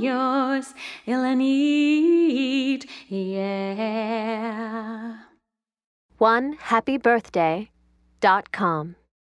yours, Ilanit, yeah. One happy birthday dot com.